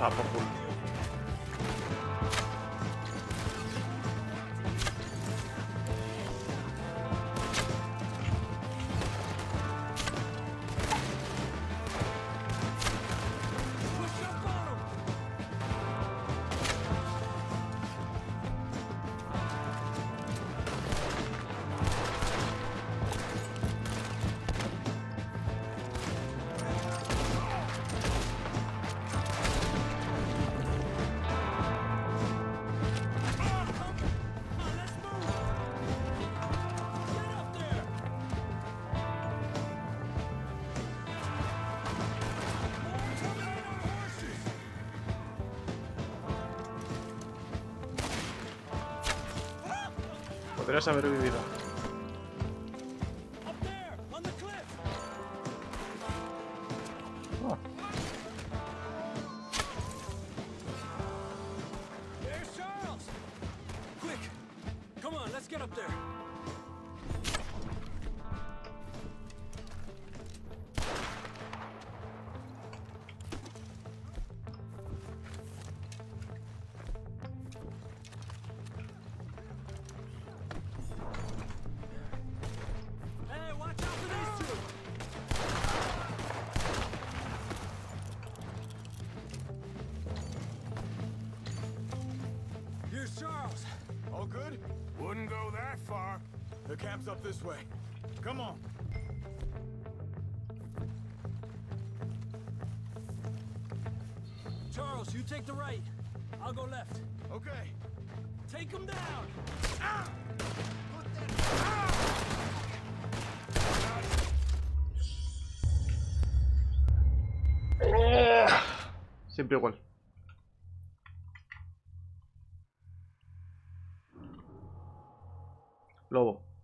Ah, por Podrías haber vivido. Up this way. Come on. Charles, you take the right. I'll go left. Okay. Take him down. siempre igual. Lobo, cálmate. Here's Charles. All good? Wouldn't go that far. The camp's up this way. Come on. Charles, you take the right. I'll go left. Okay. Take him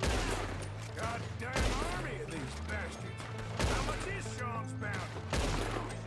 down. Goddamn army of these bastards. How much is Sean's bounty?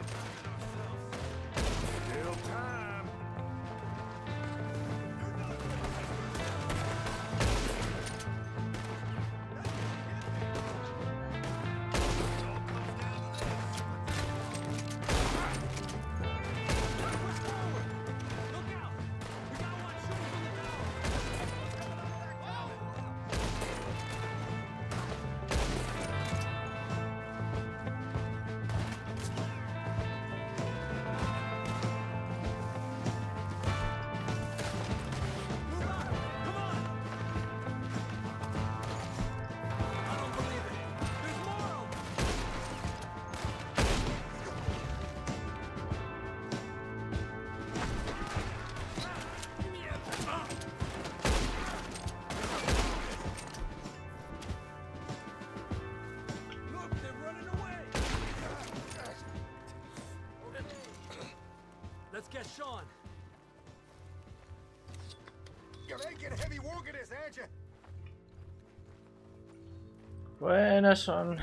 Buenas son.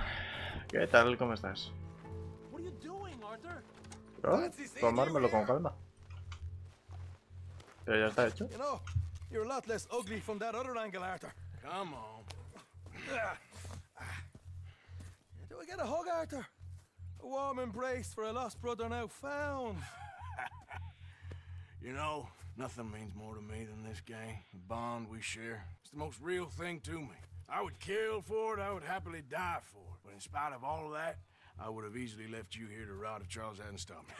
¿Qué tal? ¿Cómo estás? What are you doing, Arthur? Yo, tomármelo con calma. Pero ya está hecho. You know, you're a lot less ugly from that other angle, Arthur. Come on. Do I get a hug, Arthur? A warm embrace for a lost brother now found. You know, nothing means more to me than this gang. The bond we share. It's the most real thing to me. I would kill for it, I would happily die for it. But in spite of all of that, I would have easily left you here to rot if Charles hadn't stopped me.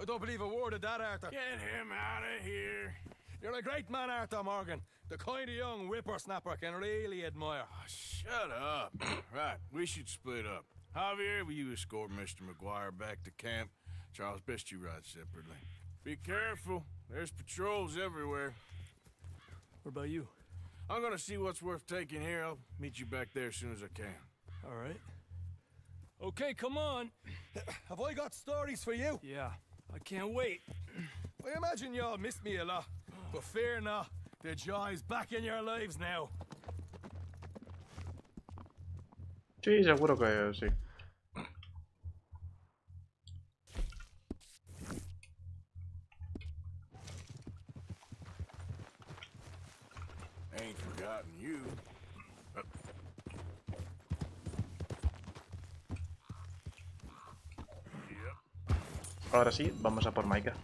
I don't believe a word of that, Arthur. Get him out of here. You're a great man, Arthur Morgan. The kind of young whippersnapper can really admire. Oh, shut up. right, we should split up. Javier, will you escort Mr. MacGuire back to camp? Charles, best you ride separately. Be careful. There's patrols everywhere. What about you? I'm gonna see what's worth taking here. I'll meet you back there as soon as I can. All right. Okay, come on. Have I got stories for you? Yeah, I can't wait. I imagine y'all missed me a lot, but fear not, the joy's back in your lives now. Sí, seguro que sí. Ahora sí, vamos a por Maika.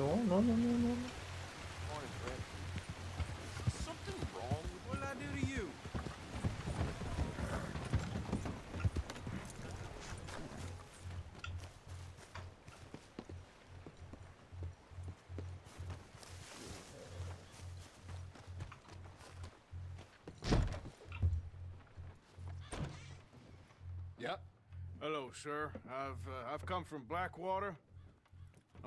No, no, no, no, no. Morning, Brett. Something wrong? What did I do to you? Yep. Hello, sir. I've uh, I've come from Blackwater.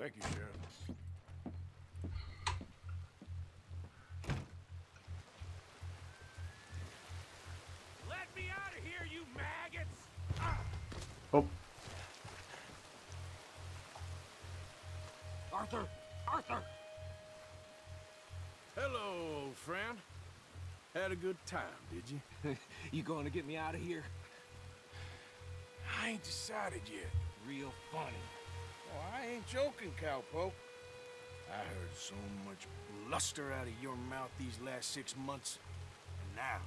Thank you, Sheriff. Let me out of here, you maggots! Ah. Oh, Arthur! Arthur! Hello, old friend. Had a good time, did you? You going to get me out of here? I ain't decided yet. Real funny. Oh, I ain't joking, cowpoke. I heard so much bluster out of your mouth these last six months, and now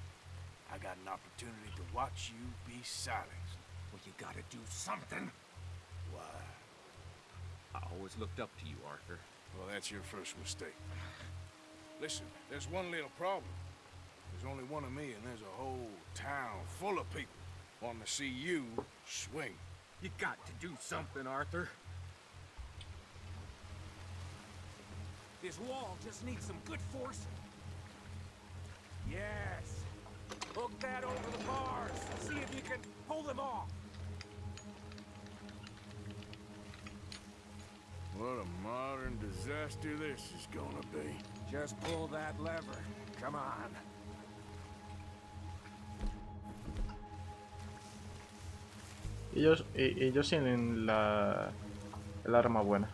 I got an opportunity to watch you be silenced. Well, you gotta do something. Why? I always looked up to you, Arthur. Well, that's your first mistake. Listen, there's one little problem. There's only one of me, and there's a whole town full of people wanting to see you swing. You got to do something, Arthur. This wall just needs some good force. Yes. Hook that over the bars. See if you can pull them off. What a modern disaster this is gonna be. Just pull that lever. Come on. ellos, ellos tienen la, el arma buena.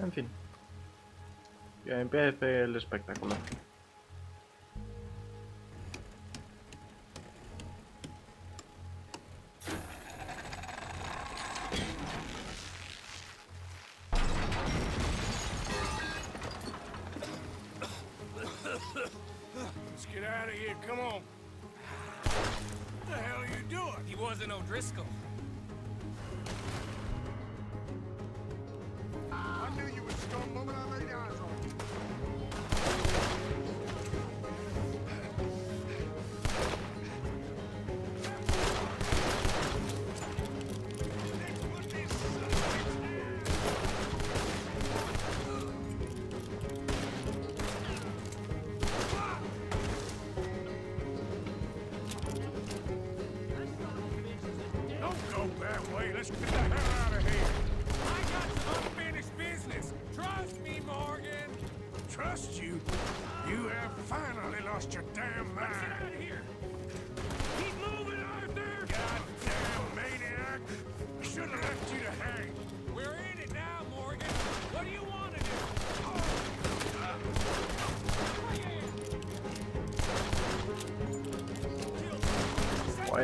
En fin. Ya empiece el espectáculo.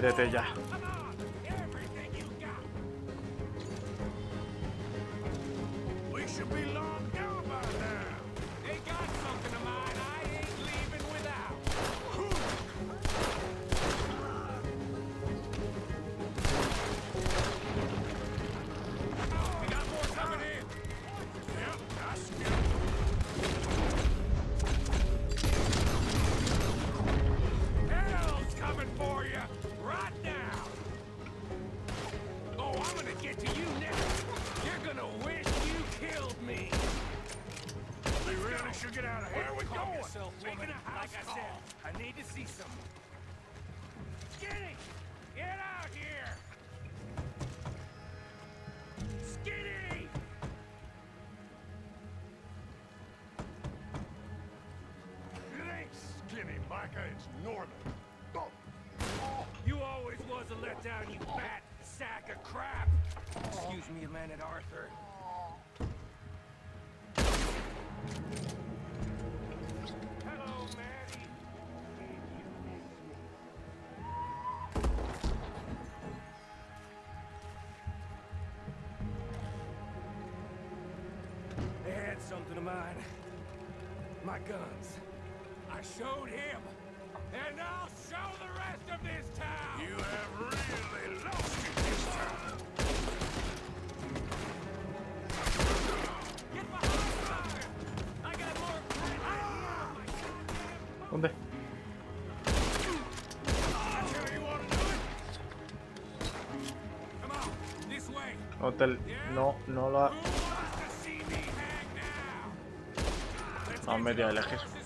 Muérete ya. Oh. You always was a letdown, you fat sack of crap! Excuse me a minute, Arthur. Hello, Maddie. They had something of mine. My guns. I showed him. And I'll show the rest of this town! You have really lost it this time. Get behind fire! I got more grit ah! my goddamn ¿Dónde? That's how you want to do it? Come on, this way. No te... No, no lo... ha- Who wants to see me hang now? Let's No, get me to voy a those elegir.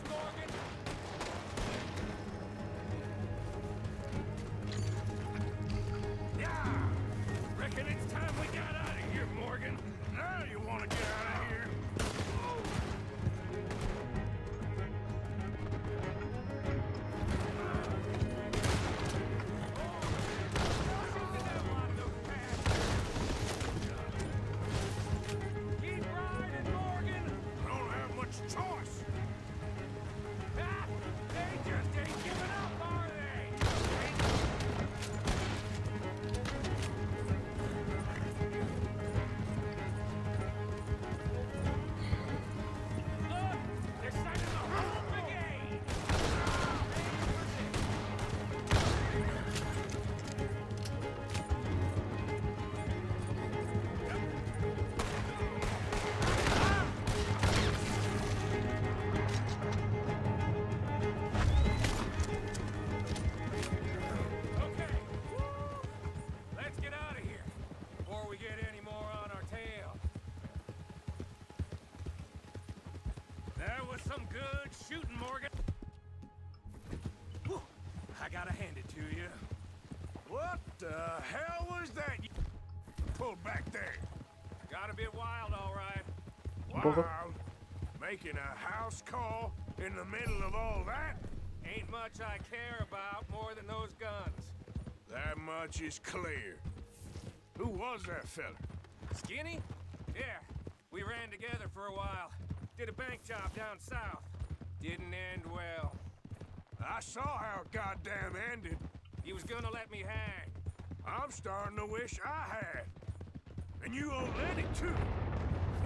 The hell was that you pulled back there? Got a bit wild, all right. Wild. Making a house call in the middle of all that? Ain't much I care about more than those guns. That much is clear. Who was that fella? Skinny? Yeah, we ran together for a while. Did a bank job down south. Didn't end well. I saw how it goddamn ended. He was gonna let me hang. I'm starting to wish I had. And you owe Lenny, too.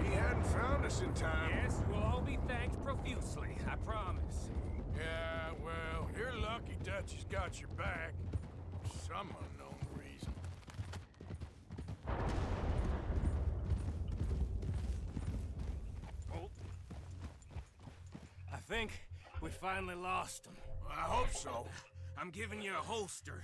He hadn't found us in time... Yes, we'll all be thanked profusely, I promise. Yeah, well, you're lucky Dutch has got your back. For some unknown reason. Oh. I think we finally lost him. I hope so. I'm giving you a holster.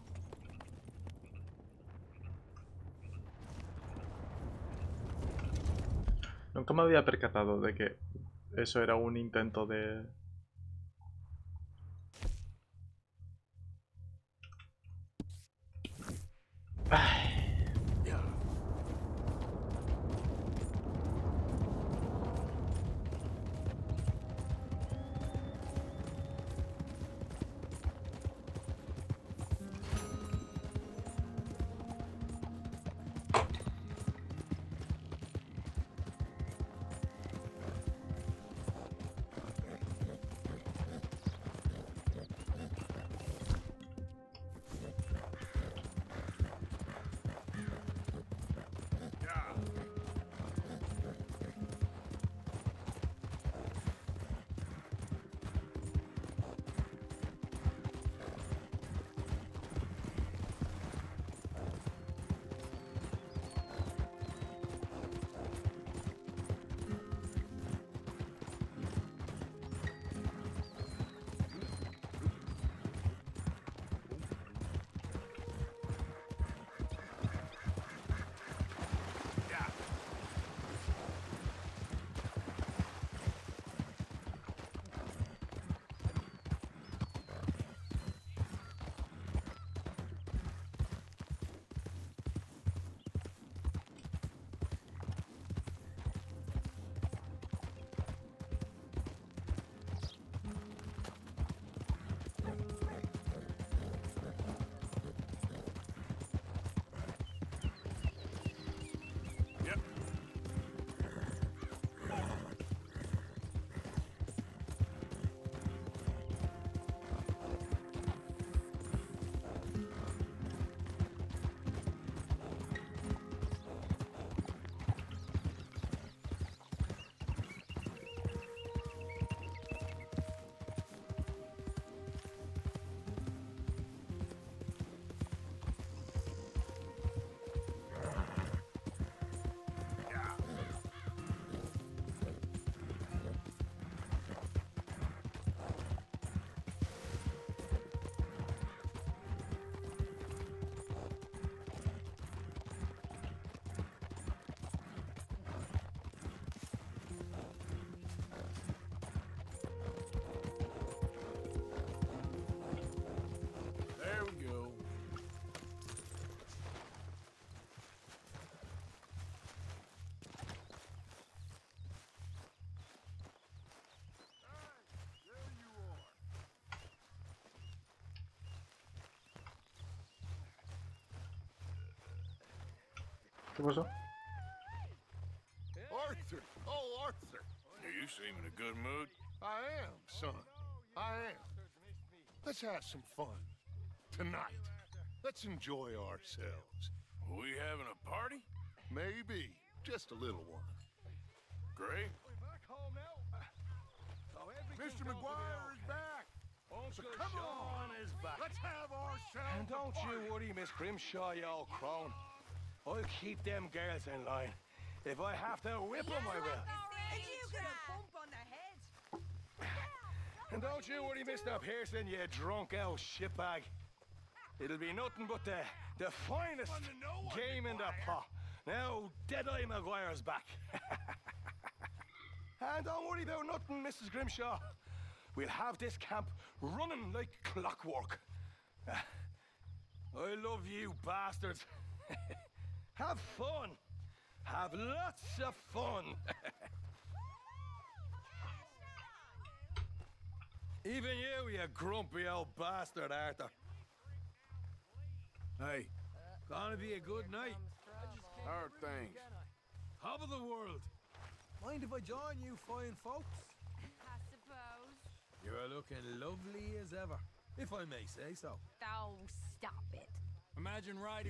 Nunca me había percatado de que eso era un intento de... Ay, ¿Qué pasó? Arthur! Oh, Arthur! You seem in a good mood. I am, son. I am. Let's have some fun. Tonight. Let's enjoy ourselves. We having a party? Maybe. Just a little one. Great. Mr. MacGuire is back! So come on! is back. Let's have ourselves And don't a party. you worry, Miss Grimshaw, you old crone. I'll keep them girls in line. If I have to whip them, I will. And you get a bump on the head. And don't you worry, Mr. Pearson, you drunk old shitbag. It'll be nothing but the the finest Fun one, game in the pot. Now, Deadeye MacGuire's back. and don't worry about nothing, Mrs. Grimshaw. We'll have this camp running like clockwork. I love you bastards. have fun. Have lots of fun. Even you, you grumpy old bastard, Arthur. Hey, gonna be a good night. How are things? How of the world? Mind if I join you fine folks? I suppose. You're looking lovely as ever, if I may say so. Oh, stop it. Imagine riding